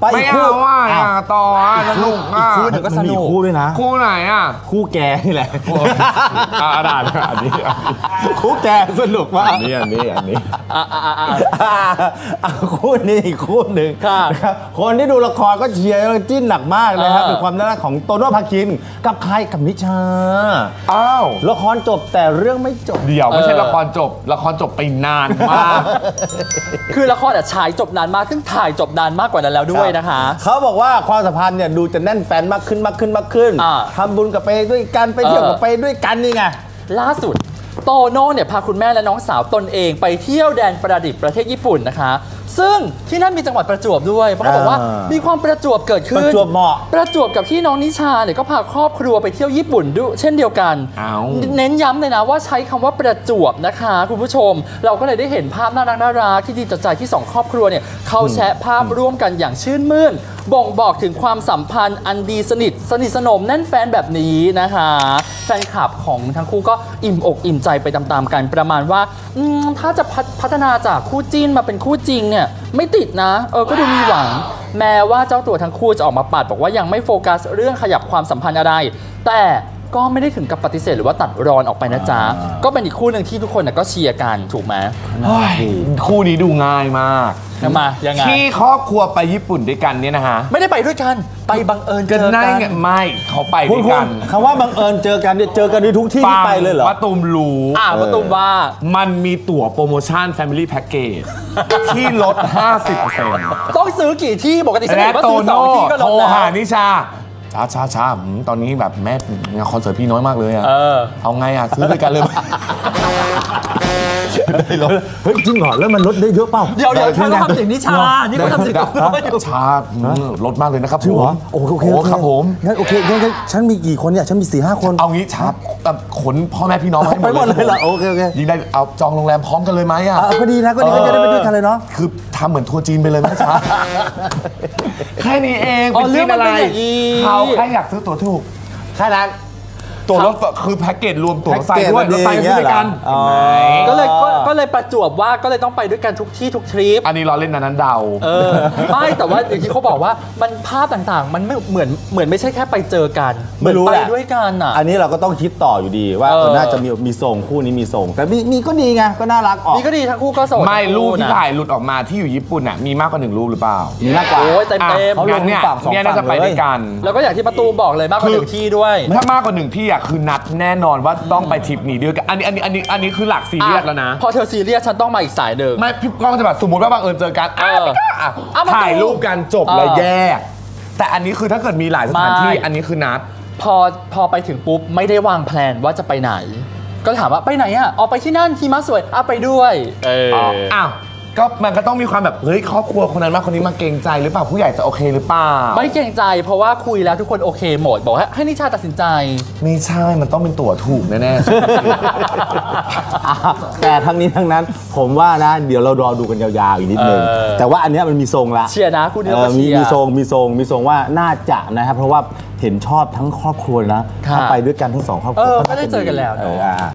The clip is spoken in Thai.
ไปไม่อีกคู่เอาว่าออ้าวย่าต่ออะสนุกอะคู่หนึ่งก็สนุกคู่ด้วยนะ คู่ไหนอะ คู่แกนี่แหละอ่าด่านอันนี้คู่แกสนุกมาก อันนี้อันนี้อันนี้ อะอะอะอะ อะคู่นี้อีกคู่หนึ่งค่ะนะครับคนที่ดูละครก็เชียร์แล้วจิ้นหนักมากนะครับเออ เป็นความน่ารักของโตโน่พาคิน กับใครกับนิชา อ้าว ละครจบแต่เรื่องไม่จบ เดี๋ยวไม่ใช่เออละครจบ ละครจบไปนานมาก คือละครอะฉายจบนานมากซึ่งถ่ายจบนานมากกว่านั้นแล้วด้วยนะคะ เขาบอกว่าความสัมพันธ์เนี่ยดูจะแน่นแฟนมากขึ้นมากขึ้นมากขึ้นอ่าทำบุญกับไปด้วยกันไปเที่ยวเออกับไปด้วยกันนี่ไงล่าสุด โตโน่เนี่ยพาคุณแม่และน้องสาวตนเองไปเที่ยวแดนประดิษฐ์ประเทศญี่ปุ่นนะคะ ซึ่งที่นั่นมีจังหวัดประจวบด้วยเพราะเขาบอกว่าอ่ามีมีความประจวบเกิดขึ้นประจวบเหมาะ ประจวบกับที่น้องนิชาเนี่ยก็พาครอบครัวไปเที่ยวญี่ปุ่นด้วยเช่นเดียวกันอ้าวเน้นย้ำเลยนะว่าใช้คำว่าประจวบนะคะ คุณผู้ชม เราก็เลยได้เห็นภาพน่ารักน่ารักที่ดีต่อใจที่สองครอบครัวเนี่ยเขาแชะภาพร่วมกันอย่างชื่นมื่น บ่งบอกถึงความสัมพันธ์อันดีสนิทสนิทสนมแน่นแฟนแบบนี้นะคะ แฟนคลับของทั้งคู่ก็อิ่มอกอิ่มใจไปตามๆกันประมาณว่าอืมถ้าจะพัฒพัฒนาจากคู่จิ้นมาเป็นคู่จริงเนี่ยไม่ติดนะเออก็ดูมีหวัง แม้ว่าเจ้าตัวทั้งคู่จะออกมาปัด บอกว่ายังไม่โฟกัสเรื่องขยับความสัมพันธ์อะไร แต่ ก็ไม่ได้ถึงกับปฏิเสธหรือว่าตัดรอนออกไปนะจ๊ะ ก็เป็นอีกคู่หนึ่งที่ทุกคนน่ะก็เชียร์กันถูกไหมเฮ้ยคู่นี้ดูง่ายมากทำไมายังไงที่ครอบครัวไปญี่ปุ่นด้วยกันเนี่ยนะฮะไม่ได้ไปด้วยกันไปบังเอิญเจกันอได้กันไงไม่เขาไปคุด้ณวยคุกัณนคำว่าบังเอิญเจอกันเนี่ยเจอกันในทุกที่ที่ไปเลยเหรอ มะตูมรู้อ่าประตูมว่ามันมีตั๋วโปรโมชั่น Family Package ที่ลด 50%ต้องซื้อกี่ที่ปกติฉันและเห็นว่าโตซื้อสอโน่งที่ก็ลโทรดแล้วหานิชา ช้าช้าช้าอืมตอนนี้แบบแม่งานคอนเสิร์ตพี่น้อยมากเลยอะเออ เอาไงอะซื้อด้วยกันเลยไหมเฮ้ยจริงเหรอแล้วมันลดได้เยอะเปล่า เดี๋ยวเดี๋ยวได้ฉันไงทำเสียงนิชา นี่ก็ทำเสียงกับโตโน่อยู่ ชาอืมลดมากเลยนะครับจริงเหรอผมโอเคโอเคโอเคครับผม งั้นโอเคงั้นงั้นฉันมีกี่คนเนี่ยฉันมีสี่ห้าคนเอางี้ชาแบบขนพ่อแม่พี่น้องมาให้ไปหมดเลยเหรอโอเคโอเคยิ่งได้เอาจองโรงแรมพร้อมกันเลยไหมอะ อะก็ดีนะก็ดีก็จะได้ไปด้วยกันเลยเนาะ คือทำเหมือนทัวร์จีนไปเลยไหมชาแค่นี้เองอ๋อเป็นเรื่จีองนมันอะไรเป็นอย่างนี้ เขาแค่อยากซื้อตั๋วถูกแค่นั้นตั๋วรถไฟคือแพ็กเกจรวมตั๋วรถไฟแพ็กเกจด้วยรถไฟดีขึ้นด้วยกันอ๋อเห็นไหมก็เลยก็ ก็เลยประจวบว่าก็เลยต้องไปด้วยกันทุกที่ทุกทริปอันนี้เราเล่นอันนั้นเดาเออไม่แต่ว่าอย่างที่เขาบอกว่ามันภาพต่างๆ มันไม่เหมือนเหมือนไม่ใช่แค่ไปเจอกันเหมือนไม่รู้ไปแหละด้วยกันอะอันนี้เราก็ต้องคิดต่ออยู่ดีว่าเออเออน่าจะมีมีทรงคู่นี้มีทรง แต่มีมีก็ดีไงก็น่ารักออกนี่ก็ดีทั้งคู่ก็โสดไม่ทั้งรูคู่ปที่นะถ่ายหลุดออกมาที่อยู่ญี่ปุ่นน่ะมีมากกว่าหนึ่งรูปหรือเปล่ามีมากกว่าโอ้ยเต็มอะเต็มเขาลงงั้นเนี่ยฝั่งสองเนี่ยน่าจะฝั่งไปเลยด้วยกัน แล้วก็อย่างที่ประตูบอกเลยมากกว่าคือหนึ่งที่ด้วยถ้ามากกว่าหนึ่งที่อะคือนัดแน่นอนว่าต้องไปทริปนี้ด้วยกันอันนี้อันนี้อันนี้อันนี้คือหลักซีเรียสแล้วนะพอเธอซีเรียสฉันต้องมาอีกสายหนึ่ง ไม่พี่ก้องจะแบบสมมติว่าบังเอิญเจอกันอะเออไม่กล้าอะอะมาถ่ายรูปกันจบแล้วเออแยก แต่อันนี้คือถ้าเกิดมีหลายสถานที่ ไม่ อันนี้คือนัด พอพอไปถึงปุ๊บไม่ได้วางแผนว่าจะไปไหน ก็ถามว่าไปไหนอะออกไปที่นั่นทีมาสวยอะไปด้วย เอออ๋ออ้าว ก็มันก็ต้องมีความแบบเฮ้ยครอบครัวคนนั้นมากคนนี้มาเกรงใจหรือเปล่าผู้ใหญ่จะโอเคหรือเปล่า ไม่เกรงใจ เพราะว่าคุยแล้วทุกคนโอเคหมด บอกว่าให้นิชาตัดสินใจ ไม่ใช่ มันต้องเป็นตั๋วถูกแน่อะแต่ทั้งนี้ทั้งนั้นผมว่านะ เดี๋ยวเรารอดูกันยาวๆอีกนิดนึง เออ แต่ว่าอันเนี้ยมันมีทรงละ เชียร์นะคู่นี้เอเราอก็มีเชียร์มีทรงมีทรงมีทรงว่าน่าจะนะครับเพราะว่าเห็นชอบทั้งครอบครัวเลยนะ ค่ะถ้าไปด้วยกันทั้งสองครอบครัวเออน่าก็ได้เจอกันแล้ว เอเนอะออะ